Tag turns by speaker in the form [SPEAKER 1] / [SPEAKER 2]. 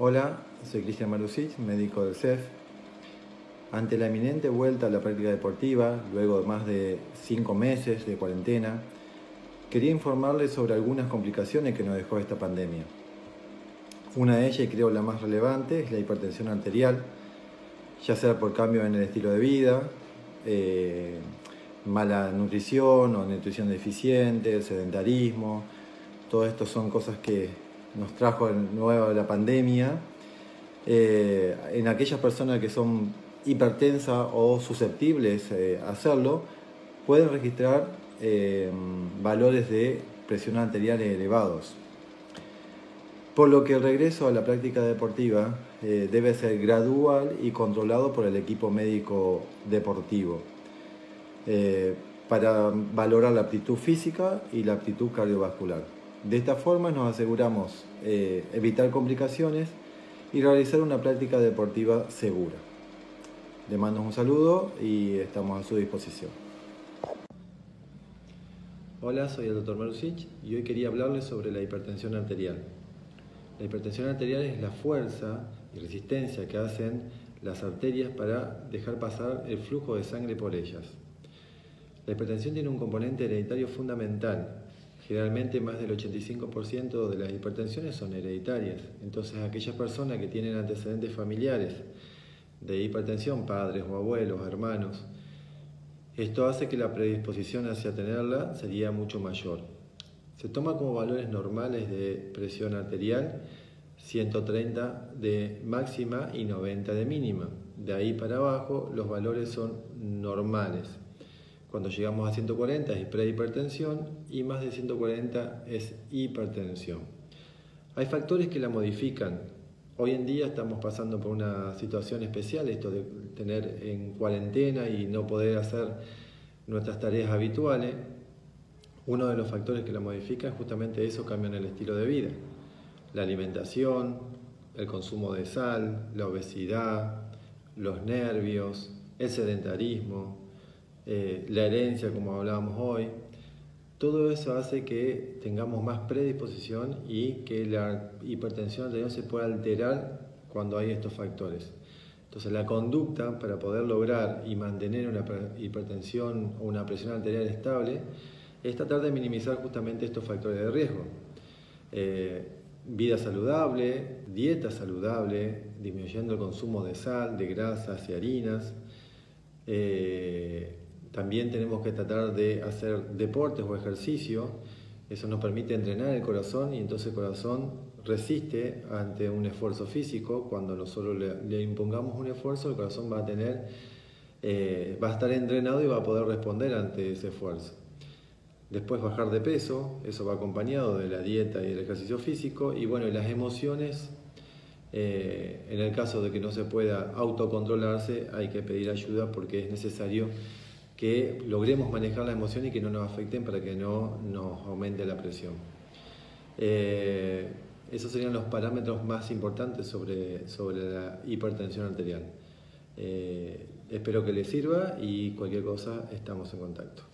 [SPEAKER 1] Hola, soy Cristian Marusic, médico del CEF. Ante la eminente vuelta a la práctica deportiva, luego de más de cinco meses de cuarentena, quería informarles sobre algunas complicaciones que nos dejó esta pandemia. Una de ellas, y creo la más relevante, es la hipertensión arterial, ya sea por cambio en el estilo de vida, eh, mala nutrición o nutrición deficiente, sedentarismo, todo esto son cosas que nos trajo de nuevo la pandemia, eh, en aquellas personas que son hipertensas o susceptibles eh, a hacerlo, pueden registrar eh, valores de presión arterial elevados. Por lo que el regreso a la práctica deportiva debe ser gradual y controlado por el equipo médico deportivo para valorar la aptitud física y la aptitud cardiovascular. De esta forma nos aseguramos eh, evitar complicaciones y realizar una práctica deportiva segura. Le mando un saludo y estamos a su disposición. Hola, soy el Dr. Marusic y hoy quería hablarles sobre la hipertensión arterial. La hipertensión arterial es la fuerza y resistencia que hacen las arterias para dejar pasar el flujo de sangre por ellas. La hipertensión tiene un componente hereditario fundamental Generalmente más del 85% de las hipertensiones son hereditarias. Entonces aquellas personas que tienen antecedentes familiares de hipertensión, padres o abuelos, hermanos, esto hace que la predisposición hacia tenerla sería mucho mayor. Se toma como valores normales de presión arterial 130 de máxima y 90 de mínima. De ahí para abajo los valores son normales. Cuando llegamos a 140 es prehipertensión y más de 140 es hipertensión. Hay factores que la modifican. Hoy en día estamos pasando por una situación especial, esto de tener en cuarentena y no poder hacer nuestras tareas habituales. Uno de los factores que la modifican es justamente eso, cambian el estilo de vida. La alimentación, el consumo de sal, la obesidad, los nervios, el sedentarismo, eh, la herencia, como hablábamos hoy, todo eso hace que tengamos más predisposición y que la hipertensión arterial se pueda alterar cuando hay estos factores. Entonces la conducta para poder lograr y mantener una hipertensión o una presión arterial estable es tratar de minimizar justamente estos factores de riesgo. Eh, vida saludable, dieta saludable, disminuyendo el consumo de sal, de grasas y harinas, eh, también tenemos que tratar de hacer deportes o ejercicio. Eso nos permite entrenar el corazón y entonces el corazón resiste ante un esfuerzo físico. Cuando nosotros le, impongamos un esfuerzo, el corazón va a tener, eh, va a estar entrenado y va a poder responder ante ese esfuerzo. Después bajar de peso, eso va acompañado de la dieta y el ejercicio físico. Y bueno, las emociones, eh, en el caso de que no se pueda autocontrolarse, hay que pedir ayuda porque es necesario que logremos manejar la emoción y que no nos afecten para que no nos aumente la presión. Eh, esos serían los parámetros más importantes sobre, sobre la hipertensión arterial. Eh, espero que les sirva y cualquier cosa estamos en contacto.